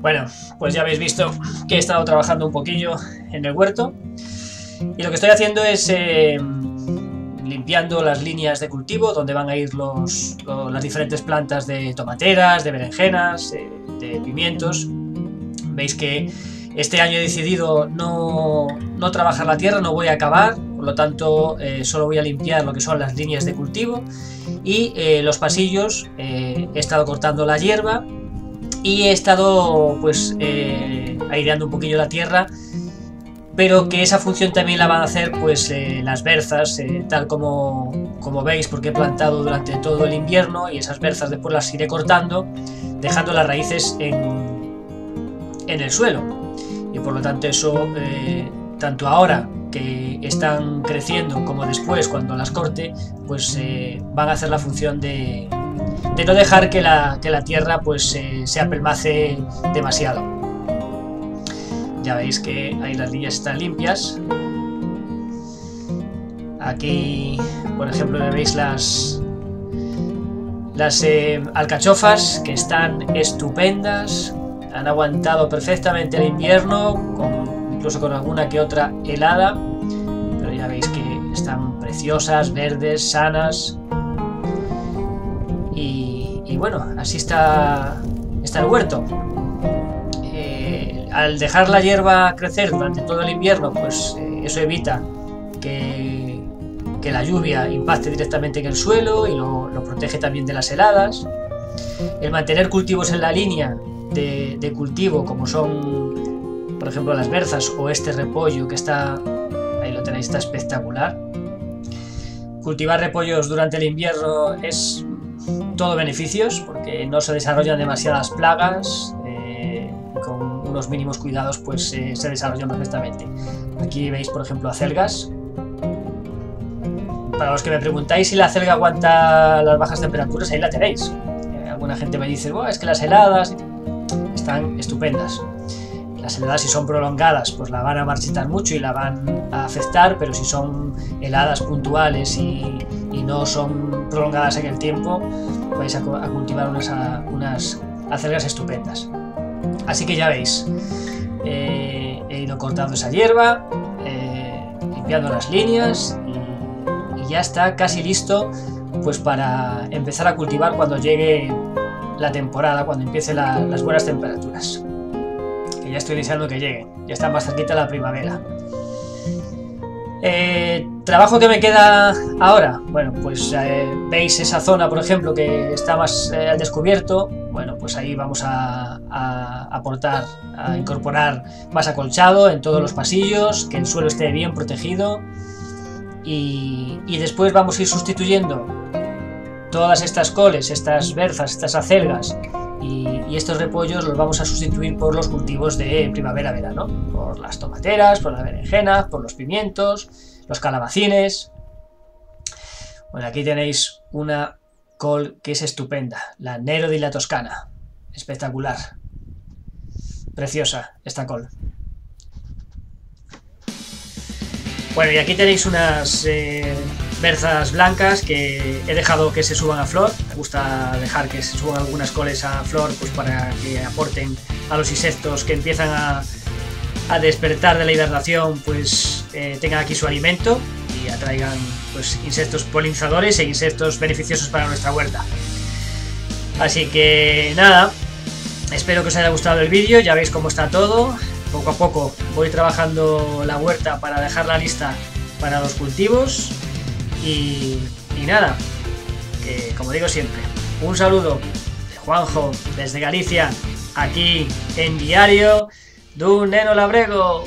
Bueno, pues ya habéis visto que he estado trabajando un poquillo en el huerto y lo que estoy haciendo es eh, limpiando las líneas de cultivo donde van a ir las diferentes plantas de tomateras, de berenjenas, eh, de pimientos. Veis que este año he decidido no, no, trabajar la tierra, no voy a acabar, por lo tanto eh, solo voy a limpiar lo que son las líneas de cultivo y los pasillos he estado cortando la hierba y he estado pues eh, aireando un poquillo la tierra pero que esa función también la van a hacer pues eh, las berzas eh, tal como, como veis porque he plantado durante todo el invierno y esas berzas después las iré cortando dejando las raíces en, en el suelo. Y por lo tanto eso tanto ahora que están creciendo como después cuando las corte pues van a hacer la función de, de no dejar que la, tierra pues se apelmace demasiado. Ya veis que ahí las líneas están limpias. Aquí, por ejemplo, veis las, las eh, alcachofas que están estupendas. Han aguantado perfectamente el invierno, incluso con alguna que otra helada. Pero ya veis que están preciosas, verdes, sanas. Y, bueno, así está, está el huerto. Eh, al dejar la hierba crecer durante todo el invierno, pues eh, eso evita que, que, la lluvia impacte directamente en el suelo y lo, protege también de las heladas. El mantener cultivos en la línea de, de cultivo, como son, por ejemplo, las berzas o este repollo que está, ahí lo tenéis, está espectacular. Cultivar repollos durante el invierno es todo beneficios porque no se desarrollan demasiadas plagas eh, con unos mínimos cuidados pues eh, se desarrollan perfectamente. Aquí veis por ejemplo acelgas. Para los que me preguntáis si la acelga aguanta las bajas temperaturas, ahí la tenéis. Eh, alguna gente me dice, es que las heladas están estupendas. Las heladas si son prolongadas pues la van a marchitar mucho y la van a afectar, pero si son heladas puntuales y, no son prolongadas en el tiempo, vais a, cultivar unas, acelgas estupendas. Así que ya veis, eh, he ido cortando esa hierba, eh, limpiando las líneas y, ya está casi listo pues para empezar a cultivar cuando llegue la temporada, cuando empiecen las buenas temperaturas ya estoy deseando que llegue. Ya está más cerquita la primavera. Eh, ¿Trabajo que me queda ahora? Bueno, pues eh, veis esa zona, por ejemplo, que está más eh, al descubierto. Bueno, pues ahí vamos a, aportar, a incorporar más acolchado en todos los pasillos, que el suelo esté bien protegido. Y, y después vamos a ir sustituyendo todas estas coles, estas berzas, estas acelgas y, estos repollos los vamos a sustituir por los cultivos de primavera-verano, por las tomateras, por la berenjena, por los pimientos, los calabacines. Bueno, aquí tenéis una col que es estupenda, la Nero de la Toscana, espectacular, preciosa esta col. Bueno, y aquí tenéis unas eh, berzas blancas que he dejado que se suban a flor. Me gusta dejar que se suban algunas coles a flor pues para que aporten a los insectos que empiezan a, despertar de la hibernación, pues eh, tengan aquí su alimento y atraigan pues, insectos polinizadores e insectos beneficiosos para nuestra huerta. Así que nada, espero que os haya gustado el vídeo, ya veis cómo está todo. Poco a poco voy trabajando la huerta para dejarla lista para los cultivos y, nada, que como digo siempre, un saludo de Juanjo desde Galicia, aquí en Diario de Neno Labrego.